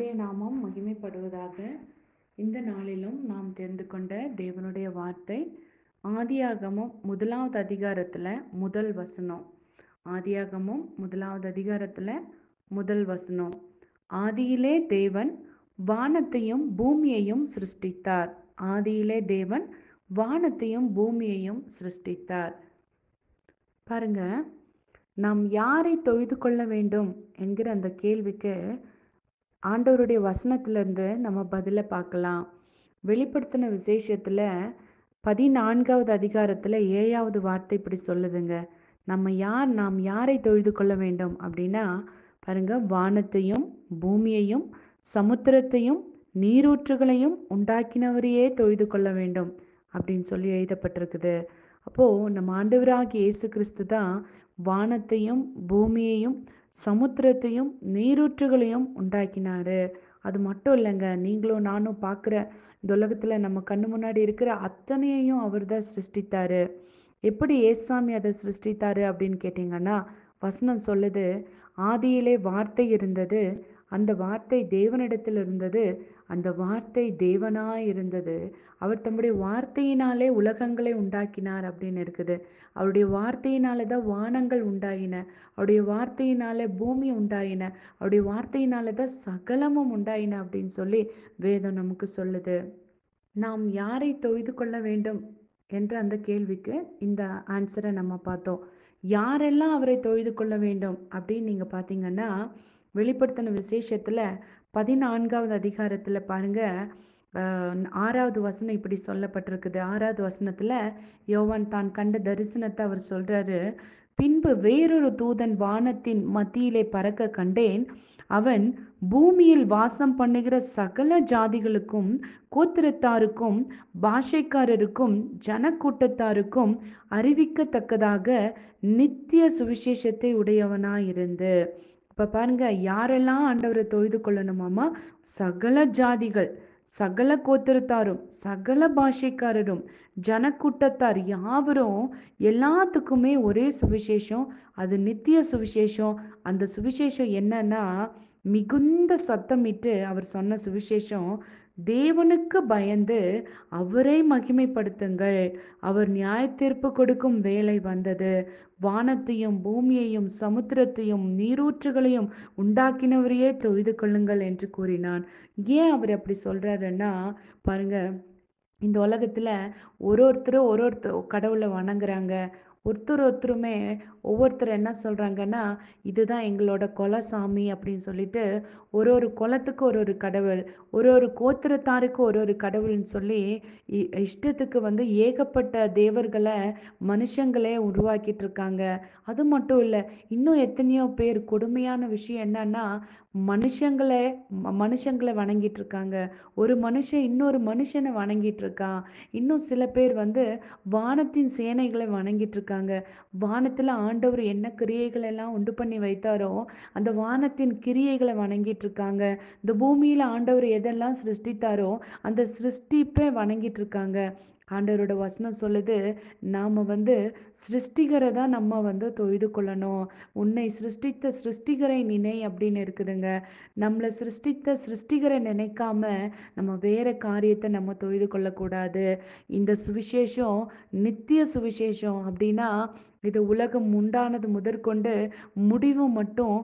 கர்த்தருடைய நாமம் மகிமைப்படுவதாக இந்த நாளிலும் நாம் தெரிந்து கொண்ட தேவனுடைய வார்த்தை ஆதியாகமம் முதலாவது அதிகாரத்தில் முதல் வசனம். ஆதியாகமம் முதலாவது அதிகாரத்தில் முதல் வசனம். ஆதியிலே தேவன் வானத்தையும் பூமியையும் சிருஷ்டித்தார். ஆதியிலே தேவன் வானத்தையும் பூமியையும் சிருஷ்டித்தார். பாருங்க நாம் யாரை தொய்து கொள்ள வேண்டும் என்கிற அந்த கேள்விக்கு ஆண்டவருடைய வசனத்திலிருந்து நம்ம பதிலை பார்க்கலாம். வெளிப்படுத்தின விசேஷத்தில் பதினான்காவது அதிகாரத்தில் ஏழாவது வார்த்தை இப்படி சொல்லுதுங்க. நம்ம யார் நாம் யாரை தொழுது கொள்ள வேண்டும் அப்படின்னா பாருங்க வானத்தையும் பூமியையும் சமுத்திரத்தையும் நீரூற்றுகளையும் உண்டாக்கினவரையே தொழுது கொள்ள வேண்டும் அப்படின்னு சொல்லி எழுதப்பட்டிருக்குது. அப்போது நம்ம ஆண்டவராகிய இயேசு கிறிஸ்து தான் வானத்தையும் பூமியையும் சமுத்திரத்தையும் நீரூற்றுகளையும் உண்டாக்கினாரு. அது மட்டும் இல்லைங்க நீங்களும் நானும் பார்க்குற இந்த உலகத்தில் நம்ம கண்ணு முன்னாடி இருக்கிற அத்தனையையும் அவர் தான் சிருஷ்டித்தாரு. எப்படி ஏசாமி அதை சிருஷ்டித்தாரு அப்படின்னு கேட்டிங்கன்னா வசனம் சொல்லுது ஆதியிலே வார்த்தை இருந்தது அந்த வார்த்தை தேவனிடத்தில் இருந்தது அந்த வார்த்தை தேவனாக இருந்தது அவர் தம்முடைய வார்த்தையினாலே உலகங்களை உண்டாக்கினார் அப்படின்னு இருக்குது. அவருடைய வார்த்தையினால தான் வானங்கள் உண்டாயின. அவருடைய வார்த்தையினால பூமி உண்டாயின. அவருடைய வார்த்தையினால தான் சகலமும் உண்டாயின அப்படின்னு சொல்லி வேதம் நமக்கு சொல்லுது. நாம் யாரை தொய்து கொள்ள வேண்டும் என்ற அந்த கேள்விக்கு இந்த ஆன்சரை நம்ம பார்த்தோம். யாரெல்லாம் அவரை தொழுது கொள்ள வேண்டும் அப்படின்னு நீங்கள் பார்த்தீங்கன்னா வெளிப்படுத்தின விசேஷத்தில் பதினான்காவது அதிகாரத்தில் பாருங்க ஆறாவது வசனம் இப்படி சொல்லப்பட்டிருக்குது. ஆறாவது வசனத்தில் யோவான் தான் கண்ட தரிசனத்தை அவர் சொல்கிறாரு பின்பு வேறொரு தூதன் வானத்தின் மத்தியிலே பறக்க கண்டேன். அவன் பூமியில் வாசம் பண்ணுகிற சகல ஜாதிகளுக்கும் கோத்திரத்தாருக்கும் பாஷைக்காரருக்கும் ஜனக்கூட்டத்தாருக்கும் அறிவிக்கத்தக்கதாக நித்திய சுவிசேஷத்தை உடையவனாயிருந்து. இப்போ பாருங்க யாரெல்லாம் ஆண்டவரை தொழுது கொள்ளணுமாமா சகல ஜாதிகள் சகல கோத்திரத்தாரும் சகல பாஷைக்காரரும் ஜனக்கூட்டத்தார் யாவரும் எல்லாத்துக்குமே ஒரே சுவிசேஷம் அது நித்திய சுவிசேஷம். அந்த சுவிசேஷம் என்னன்னா மிகுந்த சத்தமிட்டு அவர் சொன்ன சுவிசேஷம் தேவனுக்கு பயந்து அவரை மகிமைப்படுத்துங்கள். அவர் நியாய தீர்ப்பு கொடுக்கும் வேலை வந்தது. வானத்தையும் பூமியையும் சமுத்திரத்தையும் நீரூற்றுகளையும் உண்டாக்கினவரையே தொழுது கொள்ளுங்கள் என்று கூறினான். ஏன் அவர் அப்படி சொல்றாருன்னா பாருங்க இந்த உலகத்துல ஒரு ஒருத்தரும் ஒரு ஒருத்தர் கடவுளை வணங்குறாங்க. ஒருத்தர் ஒருத்தருமே ஒவ்வொருத்தர் என்ன சொல்கிறாங்கன்னா இதுதான் எங்களோட குல சாமி அப்படின்னு சொல்லிட்டு ஒரு ஒரு குலத்துக்கு ஒரு ஒரு கடவுள் ஒரு ஒரு கோத்திரத்தாருக்கு ஒரு ஒரு கடவுள்னு சொல்லி இஷ்டத்துக்கு வந்து ஏகப்பட்ட தேவர்களை மனுஷங்களே உருவாக்கிட்டு இருக்காங்க அது மட்டும் இல்லை இன்னும் எத்தனையோ பேர் கொடுமையான விஷயம் என்னன்னா மனுஷங்களே மனுஷங்களை வணங்கிட்டு இருக்காங்க ஒரு மனுஷன் இன்னொரு மனுஷனை வணங்கிட்டு இருக்கான் இன்னும் சில பேர் வந்து வானத்தின் சேனைகளை வணங்கிட்டு இருக்காங்க வானத்தில் ஆண்டவர் என்ன கிரியைகள் எல்லாம் உண்டு பண்ணி வைத்தாரோ அந்த வானத்தின் கிரியைகளை வணங்கிட்டு இருக்காங்க இந்த பூமியில் ஆண்டவர் எதெல்லாம் சிருஷ்டித்தாரோ அந்த சிருஷ்டிப்பை வணங்கிட்டு இருக்காங்க ஆண்டவரோட வசனம் சொல்லுது நாம் வந்து சிருஷ்டிகரை தான் நம்ம வந்து தொழுது கொள்ளணும். உன்னை சிருஷ்டித்த சிருஷ்டிகரை நினை அப்படின்னு இருக்குதுங்க. நம்மளை சிருஷ்டித்த சிருஷ்டிகரை நினைக்காம நம்ம வேற காரியத்தை நம்ம தொழுது கொள்ளக்கூடாது. இந்த சுவிசேஷம் நித்திய சுவிசேஷம் அப்படின்னா இது உலகம் உண்டானது முதற்கொண்டு முடிவு மட்டும்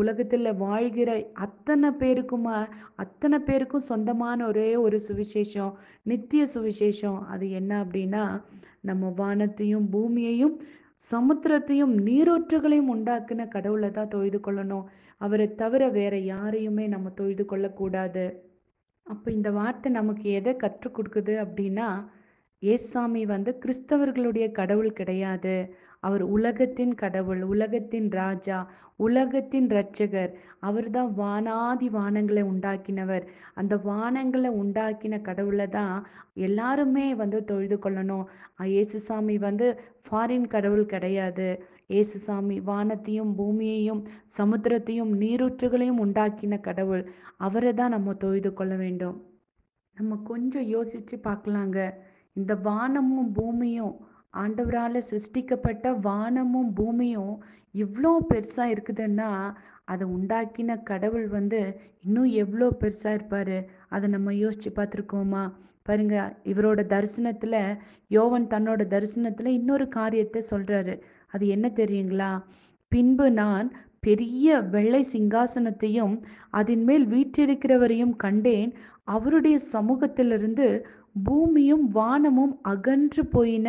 உலகத்தில் வாழ்கிற அத்தனை பேருக்குமா அத்தனை பேருக்கும் சொந்தமான ஒரே ஒரு சுவிசேஷம் நித்திய சுவிசேஷம். அது என்ன அப்படின்னா நம்ம வானத்தையும் பூமியையும் சமுத்திரத்தையும் நீரூற்றுகளையும் உண்டாக்குன கடவுளை தான் தொழுது கொள்ளணும். அவரை தவிர வேற யாரையுமே நம்ம தொழுது கொள்ளக்கூடாது. அப்போ இந்த வார்த்தை நமக்கு எதை கற்றுக் கொடுக்குது அப்படின்னா ஏசாமி வந்து கிறிஸ்தவர்களுடைய கடவுள் கிடையாது. அவர் உலகத்தின் கடவுள் உலகத்தின் ராஜா உலகத்தின் இரட்சகர். அவர் தான் வானாதி வானங்களை உண்டாக்கினவர். அந்த வானங்களை உண்டாக்கின கடவுளை தான் எல்லாருமே வந்து தொழுது கொள்ளணும். இயேசுசாமி வந்து ஃபாரின் கடவுள் கிடையாது. ஏசுசாமி வானத்தையும் பூமியையும் சமுத்திரத்தையும் நீரூற்றுகளையும் உண்டாக்கின கடவுள். அவரை தான் நம்ம தொழுது கொள்ள வேண்டும். நம்ம கொஞ்சம் யோசிச்சு பார்க்கலாங்க. இந்த வானமும் பூமியும் ஆண்டவரால் சிருஷ்டிக்கப்பட்ட வானமும் பூமியும் இவ்வளோ பெருசாக இருக்குதுன்னா அதை உண்டாக்கின கடவுள் வந்து இன்னும் எவ்வளோ பெருசாக இருப்பார்? அதை நம்ம யோசித்து பார்த்துருக்கோமா? பாருங்க இவரோட தரிசனத்தில் யோவன் தன்னோட தரிசனத்தில் இன்னொரு காரியத்தை சொல்கிறாரு அது என்ன தெரியுங்களா? பின்பு நான் பெரிய வெள்ளை சிங்காசனத்தையும் அதன் மேல் வீற்றிருக்கிறவரையும் கண்டேன். அவருடைய சமூகத்திலிருந்து பூமியும் வானமும் அகன்று போயின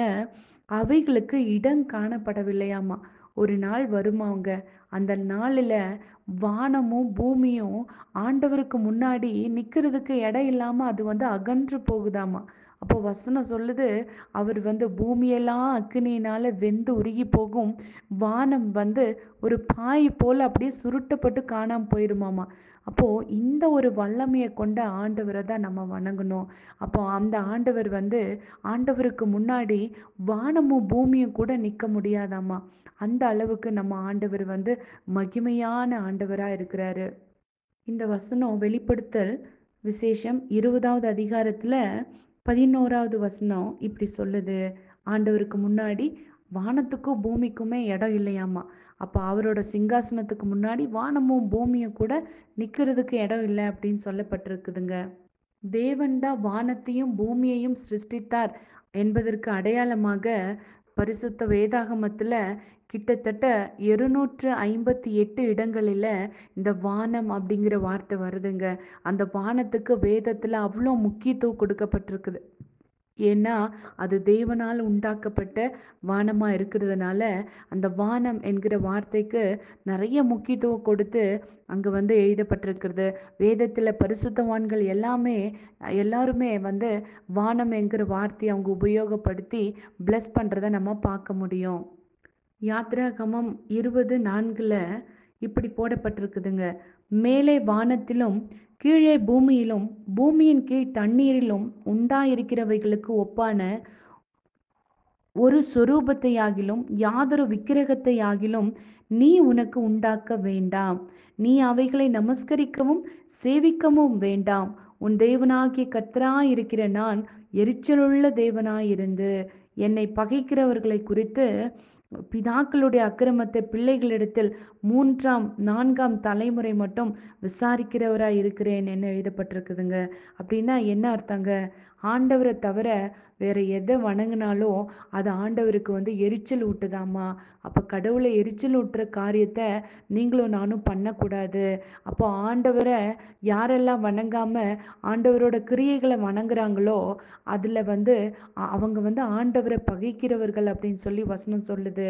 அவைகளுக்கு இடம் காணப்படவில்லையாமா? ஒரு நாள் வருமாங்க அந்த நாளில் வானமும் பூமியும் ஆண்டவருக்கு முன்னாடி நிற்கிறதுக்கு இடம் இல்லாமல் அது வந்து அகன்று போகுதாமா? அப்போ வசனம் சொல்லுது அவர் வந்து பூமியெல்லாம் அக்கினியினால் வெந்து உருகி போகும். வானம் வந்து ஒரு பாய் போல் அப்படியே சுருட்டப்பட்டு காணாமல் போயிருமாமா? அப்போது இந்த ஒரு வல்லமையை கொண்ட ஆண்டவரை தான் நம்ம வணங்கணும். அப்போ அந்த ஆண்டவர் வந்து ஆண்டவருக்கு முன்னாடி வானமும் பூமியும் கூட நிற்க முடியாதாம்மா. அந்த அளவுக்கு நம்ம ஆண்டவர் வந்து மகிமையான ஆண்டவராக இருக்கிறாரு. இந்த வசனம் வெளிப்படுத்தல் விசேஷம் இருபதாவது அதிகாரத்தில் பதினோராவது வசனம் இப்படி சொல்லுது. ஆண்டவருக்கு முன்னாடி வானத்துக்கும் பூமிக்குமே இடம் இல்லையாமா அப்போ அவரோட சிங்காசனத்துக்கு முன்னாடி வானமும் பூமியும் கூட நிற்கிறதுக்கு இடம் இல்லை அப்படின்னு சொல்லப்பட்டிருக்குதுங்க. தேவன்டா வானத்தையும் பூமியையும் சிருஷ்டித்தார் என்பதற்கு அடையாளமாக பரிசுத்த வேதாகமத்தில் கிட்டத்தட்ட இருநூற்று ஐம்பத்தி எட்டு இடங்களில் இந்த வானம் அப்படிங்கிற வார்த்தை வருதுங்க. அந்த வானத்துக்கு வேதத்தில் அவ்வளோ முக்கியத்துவம் கொடுக்கப்பட்டிருக்குது. ஏன்னா அது தேவனால் உண்டாக்கப்பட்ட வானமாக இருக்கிறதுனால அந்த வானம் என்கிற வார்த்தைக்கு நிறைய முக்கியத்துவம் கொடுத்து அங்கே வந்து எழுதப்பட்டிருக்கிறது. வேதத்தில் பரிசுத்தவான்கள் எல்லாமே எல்லாருமே வந்து வானம் என்கிற வார்த்தையை அவங்க உபயோகப்படுத்தி பிளஸ் பண்ணுறதை நம்ம பார்க்க முடியும். யாத்ராகமம் இருபது நான்கில் இப்படி போடப்பட்டிருக்குதுங்க. மேலே வானத்திலும் கீழே பூமியிலும் பூமியின் கீழ் தண்ணீரிலும் உண்டாயிருக்கிறவைகளுக்கு ஒப்பான ஒரு சொரூபத்தையாகிலும் யாதொரு விக்கிரகத்தையாகிலும் நீ உனக்கு உண்டாக்க வேண்டாம். நீ அவைகளை நமஸ்கரிக்கவும் சேவிக்கவும் வேண்டாம். உன் தேவனாகிய கத்தராயிருக்கிற நான் எரிச்சலுள்ள தேவனாயிருந்து என்னை பகைக்கிறவர்களை குறித்து பிதாக்களுடைய அக்கிரமத்தை பிள்ளைகளிடத்தில் மூன்றாம் நான்காம் தலைமுறை மட்டும் விசாரிக்கிறவராக இருக்கிறேன் என்ன எழுதப்பட்டிருக்குதுங்க. அப்படின்னா என்ன அர்த்தங்க? ஆண்டவரை தவிர வேற எதை வணங்கினாலும் அது ஆண்டவருக்கு வந்து எரிச்சல் ஊட்டுதாம்மா. அப்போ கடவுளை எரிச்சல் ஊட்டுற காரியத்தை நீங்களும் நானும் பண்ணக்கூடாது. அப்போ ஆண்டவரை யாரெல்லாம் வணங்காம ஆண்டவரோட கிரியைகளை வணங்குறாங்களோ அதில் வந்து அவங்க வந்து ஆண்டவரை பகைக்கிறவர்கள் அப்படின்னு சொல்லி வசனம் சொல்லுது.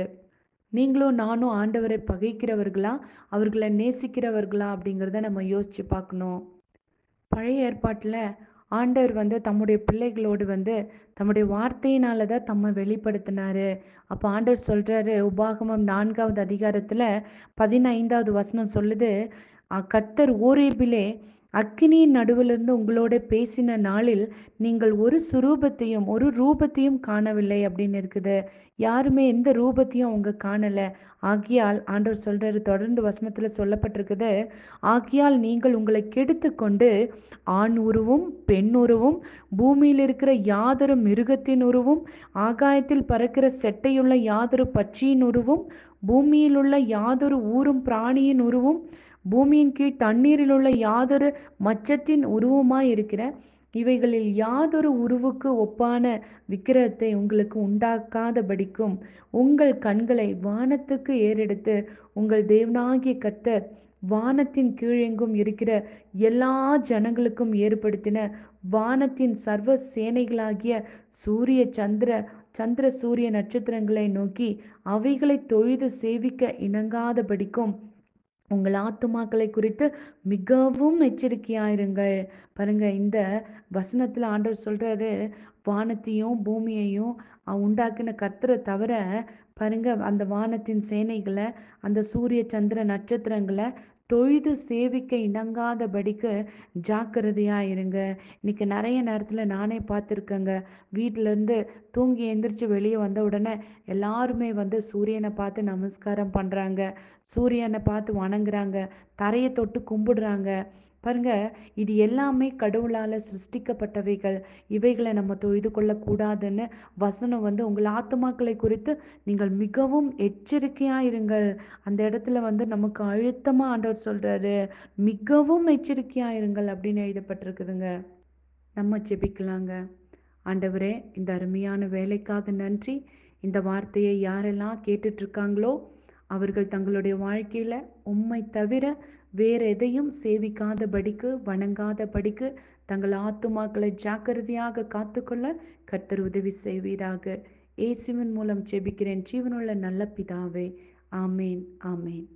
நீங்களும் நானும் ஆண்டவரை பகைக்கிறவர்களா அவர்களை நேசிக்கிறவர்களா அப்படிங்கிறத நம்ம யோசித்து பார்க்கணும். பழைய ஏற்பாட்டில் ஆண்டவர் வந்து தம்முடைய பிள்ளைகளோடு வந்து தம்முடைய வார்த்தையினால தான் தம்மை வெளிப்படுத்தினாரு. அப்போ ஆண்டவர் சொல்கிறாரு உபாகமம் நான்காவது அதிகாரத்தில் பதினைந்தாவது வசனம் சொல்லுது கத்தர் ஓரேபிலே அக்கினியின் நடுவிலிருந்து உங்களோட பேசின நாளில் நீங்கள் ஒரு சுரூபத்தையும் ஒரு ரூபத்தையும் காணவில்லை அப்படின்னு இருக்குது. யாருமே எந்த ரூபத்தையும் அவங்க காணலை. ஆகியால் ஆண்டவர் சொல்கிறாரு தொடர்ந்து வசனத்தில் சொல்லப்பட்டிருக்குது ஆகியால் நீங்கள் உங்களை கெடுத்து கொண்டு ஆண் உருவும் பெண் உருவும் பூமியில் இருக்கிற யாதொரு மிருகத்தின் உருவும் ஆகாயத்தில் பறக்கிற செட்டையுள்ள யாதொரு பட்சியின் உருவும் பூமியில் உள்ள யாதொரு ஊரும் பிராணியின் உருவும் பூமியின் கீழ் தண்ணீரில் உள்ள யாதொரு மச்சத்தின் உருவமாய் இருக்கிற இவைகளில் யாதொரு உருவுக்கு ஒப்பான விக்கிரகத்தை உங்களுக்கு உண்டாக்காதபடிக்கும் உங்கள் கண்களை வானத்துக்கு ஏறெடுத்து உங்கள் தேவனாகிய கத்தர் வானத்தின் கீழெங்கும் இருக்கிற எல்லா ஜனங்களுக்கும் ஏற்படுத்தின வானத்தின் சர்வ சேனைகளாகிய சூரிய சந்திர சந்திர சூரிய நட்சத்திரங்களை நோக்கி அவைகளை தொழுது சேவிக்க இணங்காதபடிக்கும் உங்கள் ஆத்துமாக்களை குறித்து மிகவும் எச்சரிக்கையாயிருங்கள். பாருங்க இந்த வசனத்தில் ஆண்டவர் சொல்றாரு வானத்தையும் பூமியையும் உண்டாக்கின கர்த்தரை தவிர பாருங்க அந்த வானத்தின் சேனைகளை அந்த சூரிய சந்திர நட்சத்திரங்களை தொழுது சேவிக்க இணங்காதபடிக்கு ஜாக்கிரதையாக இருங்க. இன்னைக்கு நிறைய நேரத்தில் நானே பார்த்துருக்கேங்க. வீட்டிலேருந்து தூங்கி எந்திரிச்சு வெளியே வந்த உடனே எல்லாருமே வந்து சூரியனை பார்த்து நமஸ்காரம் பண்ணுறாங்க சூரியனை பார்த்து வணங்குறாங்க. தரையை தொட்டு கும்பிடுறாங்க. பாருங்க இது எல்லாமே கடவுளால் சிருஷ்டிக்கப்பட்டவைகள். இவைகளை நம்ம தொழுது கொள்ளக்கூடாதுன்னு வசனம் வந்து உங்கள் ஆத்துமாக்களை குறித்து நீங்கள் மிகவும் எச்சரிக்கையாக இருங்கள். அந்த இடத்துல வந்து நமக்கு அழுத்தமாக ஆண்டவர் சொல்கிறாரு மிகவும் எச்சரிக்கையாக இருங்கள் அப்படின்னு எழுதப்பட்டிருக்குதுங்க. நம்ம ஜெபிக்கலாங்க. ஆண்டவரே இந்த அருமையான வேலைக்காக நன்றி. இந்த வார்த்தையை யாரெல்லாம் கேட்டுட்ருக்காங்களோ அவர்கள் தங்களுடைய வாழ்க்கையில் உம்மை தவிர வேறு எதையும் சேவிக்காதபடிக்கு வணங்காதபடிக்கு தங்கள் ஆத்துமாக்களை ஜாக்கிரதையாக காத்துக்கொள்ள கர்த்தர் உதவி செய்வீராக. இயேசுவின் மூலம் ஜெபிக்கிறேன். ஜீவனுள்ள நல்ல பிதாவே. ஆமேன் ஆமேன்.